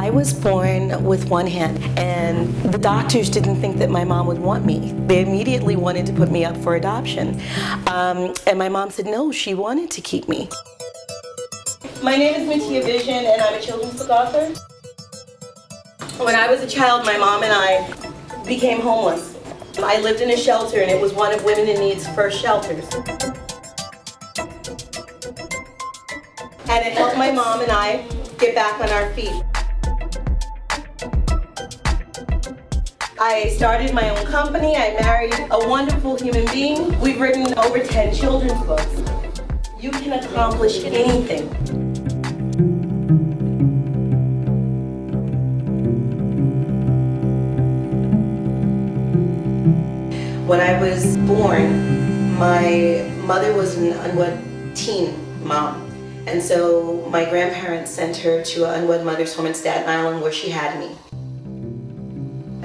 I was born with one hand, and the doctors didn't think that my mom would want me. They immediately wanted to put me up for adoption. Um, and my mom said no, she wanted to keep me. My name is Mattia Vision, and I'm a children's book author. When I was a child, my mom and I became homeless. I lived in a shelter, and it was one of Women in Need's first shelters. And it helped my mom and I get back on our feet. I started my own company. I married a wonderful human being. We've written over 10 children's books. You can accomplish anything. When I was born, my mother was an unwed teen mom. And so my grandparents sent her to an unwed mother's home in Staten Island where she had me.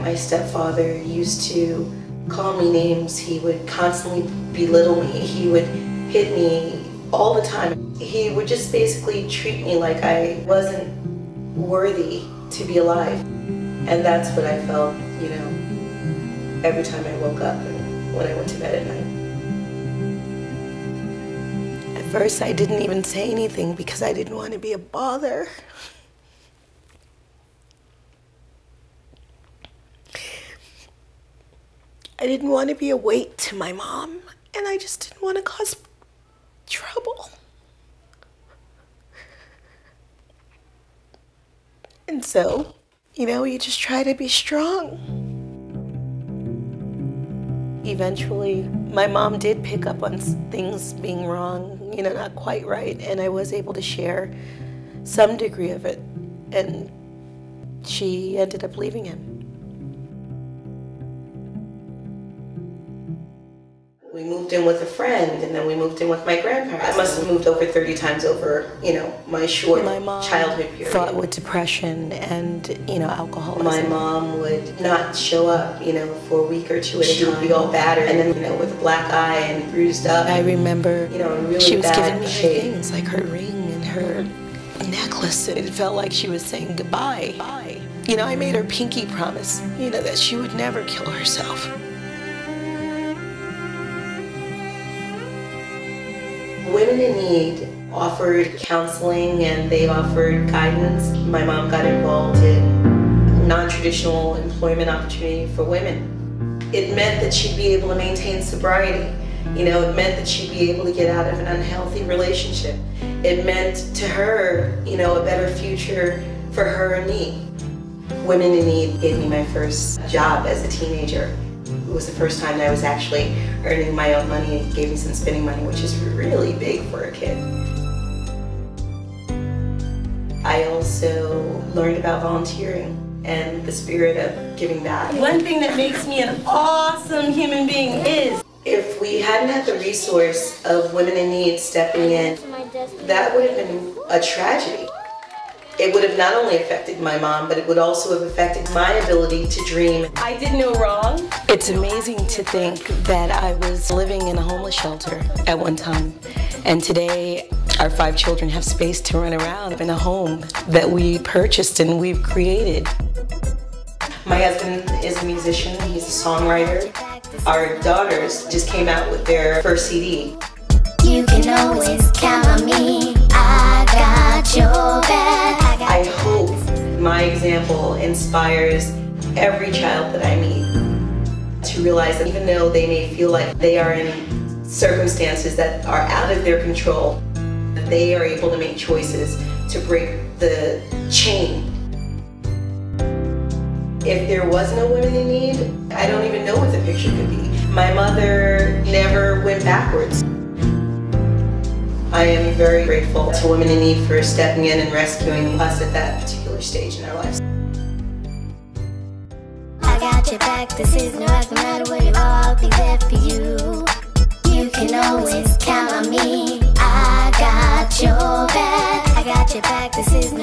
My stepfather used to call me names. He would constantly belittle me. He would hit me all the time. He would just basically treat me like I wasn't worthy to be alive. And that's what I felt, you know, every time I woke up and when I went to bed at night. At first, I didn't even say anything because I didn't want to be a bother. I didn't want to be a weight to my mom, and I just didn't want to cause trouble. And so, you know, you just try to be strong. Eventually, my mom did pick up on things being wrong, you know, not quite right, and I was able to share some degree of it. And she ended up leaving him. We moved in with a friend, and then we moved in with my grandparents. I must have moved over 30 times over, you know, my short my mom childhood period. fought with depression and, you know, alcoholism. My mom would not show up, you know, for a week or two at a time. She would be all battered, and then, you know, with a black eye and bruised up. I remember, you know, really she was giving me shape. things like her ring and her necklace. It felt like she was saying goodbye. Bye. You know, I made her pinky promise, you know, that she would never kill herself. Women in Need offered counseling and they offered guidance. My mom got involved in non-traditional employment opportunity for women. It meant that she'd be able to maintain sobriety. You know, it meant that she'd be able to get out of an unhealthy relationship. It meant to her, you know, a better future for her and me. Women in Need gave me my first job as a teenager. It was the first time that I was actually earning my own money and gave me some spending money, which is really big for a kid. I also learned about volunteering and the spirit of giving back. One thing that makes me an awesome human being is if we hadn't had the resource of women in need stepping in, that would have been a tragedy. It would have not only affected my mom, but it would also have affected my ability to dream. I did no wrong. It's amazing to think that I was living in a homeless shelter at one time. And today, our five children have space to run around in a home that we purchased and we've created. My husband is a musician, he's a songwriter. Our daughters just came out with their first CD. You can always inspires every child that I meet to realize that even though they may feel like they are in circumstances that are out of their control, they are able to make choices to break the chain. If there was no women in need, I don't even know what the picture could be. My mother never went backwards. I am very grateful to Women in Need for stepping in and rescuing us at that particular stage in our lives. Got your back, this is no no matter where you are, I'll be there for you. You can always count on me. I got your back, I got your back, this is